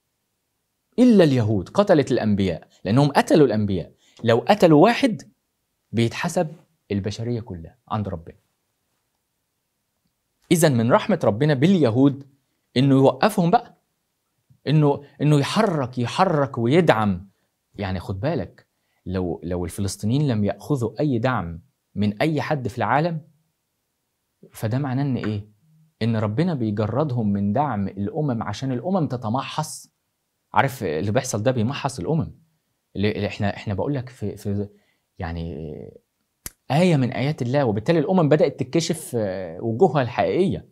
إلا اليهود قتلت الأنبياء لأنهم قتلوا الأنبياء. لو قتلوا واحد بيتحسب البشرية كلها عند ربنا. اذا من رحمة ربنا باليهود إنه يوقفهم بقى. إنه إنه يحرك يحرك ويدعم. يعني خد بالك لو لو الفلسطينيين لم يأخذوا أي دعم من أي حد في العالم فده معناه إن إيه؟ إن ربنا بيجردهم من دعم الأمم عشان الأمم تتمحص. عارف اللي بيحصل ده بيمحص الأمم. اللي إحنا إحنا بقول لك في في يعني آية من آيات الله وبالتالي الأمم بدأت تكشف وجوهها الحقيقية.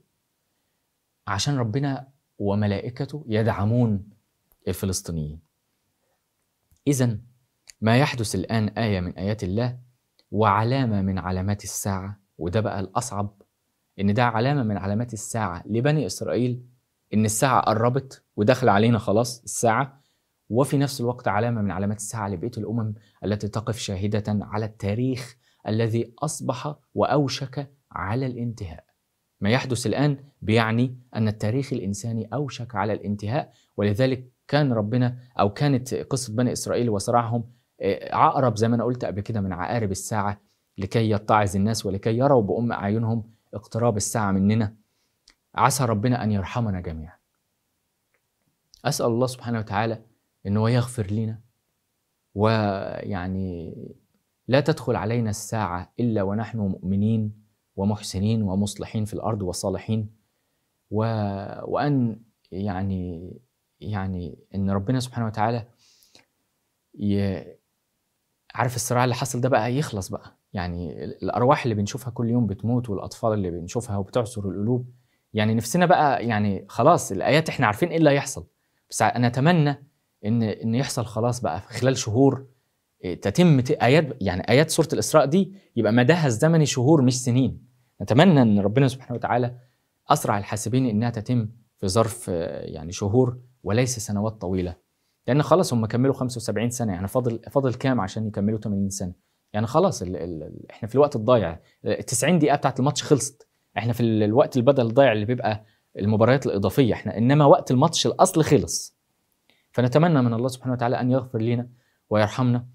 عشان ربنا وملائكته يدعمون الفلسطينيين. إذا ما يحدث الآن آية من آيات الله وعلامة من علامات الساعة وده بقى الأصعب إن ده علامة من علامات الساعة لبني إسرائيل إن الساعة قربت ودخل علينا خلاص الساعة وفي نفس الوقت علامة من علامات الساعة لبقية الأمم التي تقف شاهدة على التاريخ الذي أصبح وأوشك على الانتهاء. ما يحدث الآن بيعني أن التاريخ الإنساني أوشك على الانتهاء ولذلك كان ربنا أو كانت قصة بني إسرائيل وصراعهم آه، عقرب زي ما أنا قلت قبل كده من عقارب الساعة لكي يتعظ الناس ولكي يروا بأم أعينهم اقتراب الساعة مننا. عسى ربنا أن يرحمنا جميعا. أسأل الله سبحانه وتعالى أنه يغفر لنا ويعني لا تدخل علينا الساعة إلا ونحن مؤمنين ومحسنين ومصلحين في الأرض وصالحين. و... وأن يعني يعني إن ربنا سبحانه وتعالى ي... عارف الصراع اللي حصل ده بقى يخلص بقى. يعني الأرواح اللي بنشوفها كل يوم بتموت والأطفال اللي بنشوفها وبتعصر القلوب. يعني نفسنا بقى يعني خلاص الآيات إحنا عارفين إيه اللي هيحصل. بس أنا أتمنى إن إن يحصل خلاص بقى في خلال شهور تتم ت- آيات يعني آيات سورة الإسراء دي يبقى مداها الزمني شهور مش سنين. نتمنى إن ربنا سبحانه وتعالى أسرع الحاسبين إنها تتم في ظرف آه، يعني شهور وليس سنوات طويلة. لأن خلاص هم كملوا 75 سنة يعني فاضل فاضل كام عشان يكملوا 80 سنة؟ يعني خلاص ال ال ال- إحنا في الوقت الضايع. ال 90 دقيقة بتاعت الماتش خلصت. إحنا في ال- الوقت البدل الضايع اللي بيبقى المباريات الإضافية. إحنا إنما وقت الماتش الأصل خلص. فنتمنى من الله سبحانه وتعالى أن يغفر لنا ويرحمنا.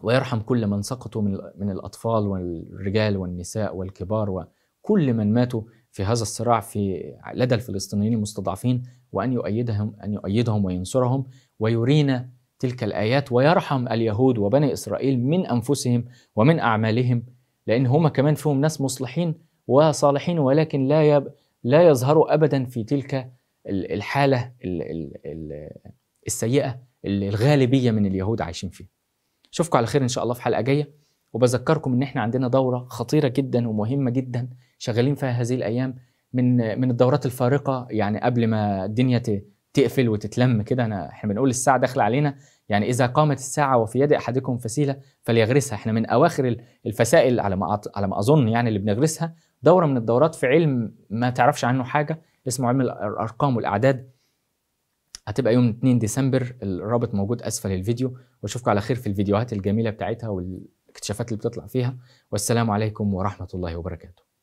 ويرحم كل من سقطوا من من الأطفال والرجال والنساء والكبار وكل من ماتوا في هذا الصراع في لدى الفلسطينيين المستضعفين وأن يؤيدهم أن يؤيدهم وينصرهم ويرينا تلك الآيات ويرحم اليهود وبني إسرائيل من أنفسهم ومن أعمالهم لأن هم كمان فيهم ناس مصلحين وصالحين ولكن لا يب لا يظهروا ابدا في تلك ال- الحالة ال- ال- ال- السيئة اللي الغالبية من اليهود عايشين فيها. أشوفكم على خير إن شاء الله في حلقة جاية وبذكركم إن إحنا عندنا دورة خطيرة جدا ومهمة جدا شغالين فيها هذه الأيام من من الدورات الفارقة يعني قبل ما الدنيا تقفل وتتلم كده أنا إحنا بنقول الساعة داخلة علينا يعني إذا قامت الساعة وفي يد أحدكم فسيلة فليغرسها. إحنا من أواخر ال- الفسائل على ما على ما أظن يعني اللي بنغرسها دورة من الدورات في علم ما تعرفش عنه حاجة اسمه علم الأرقام والأعداد. هتبقى يوم 2 ديسمبر الرابط موجود أسفل الفيديو وأشوفكم على خير في الفيديوهات الجميلة بتاعتها والاكتشافات اللي بتطلع فيها. والسلام عليكم ورحمة الله وبركاته.